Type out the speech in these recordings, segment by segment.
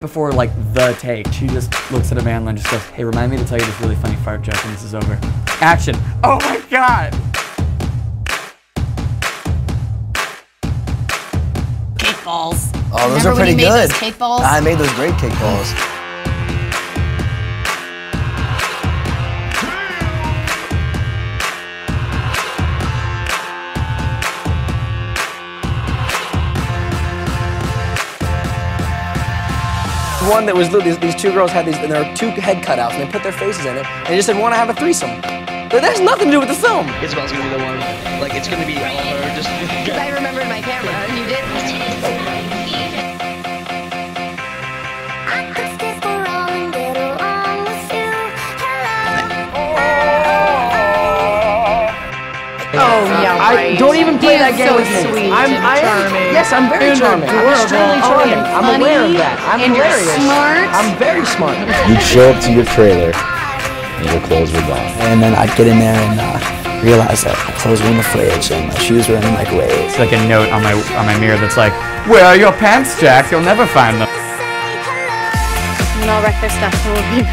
Before like the take, she just looks at Amandla and just goes, "Hey, remind me to tell you this really funny fart joke when this is over." Action! Oh my god! Cake balls. Oh, those Remember are when pretty you made good. those cake balls? I made those great cake balls. One that was these, these two girls had these, and there were two head cutouts, and they put their faces in it, and they just said, "Want to have a threesome?" But that has nothing to do with the film. Isabelle's gonna be the one. Like it's gonna be all her. Just. I remembered my camera Oh yeah, I don't even play that game so with me. I'm, and I am, charming. yes, I'm very And charming. I'm adorable. extremely Oh, charming. and I'm aware of that. I'm And you're smart. I'm very smart. You'd show up to your trailer and your clothes were gone. And then I'd get in there and uh, realize that my clothes were in the fridge and my shoes were in the microwave. It's like a note on my on my mirror that's like, "Where are your pants, Jack? You'll never find them." And I'll wreck their stuff and we'll be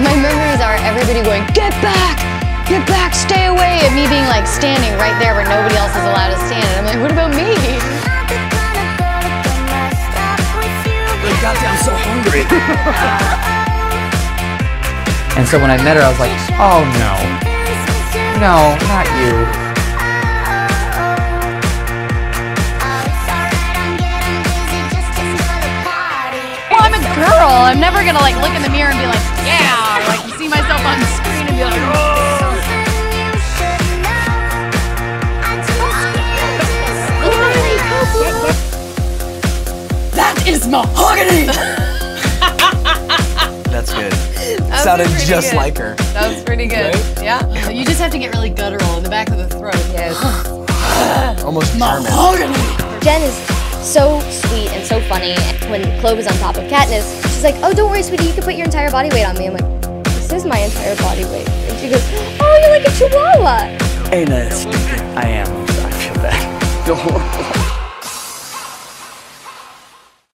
My memories are everybody going, get back, get back, stay away, and me being like standing right there where nobody else is allowed to stand. And I'm like, what about me? Like, Goddamn, I'm so hungry. And so when I met her, I was like, "Oh no, no, not you." I'm never gonna like look in the mirror and be like, yeah, like see myself on the screen and be like, oh. That is mahogany! That's good. That Sounded just good. like her. That was pretty good. Yeah. You just have to get really guttural in the back of the throat. Yes. Almost German. Jen is so sweet and so funny. When Clove is on top of Katniss, she's like, "Oh, don't worry, sweetie, you can put your entire body weight on me." I'm like, "This is my entire body weight." And she goes, "Oh, you're like a chihuahua." Nice. I am. I feel bad.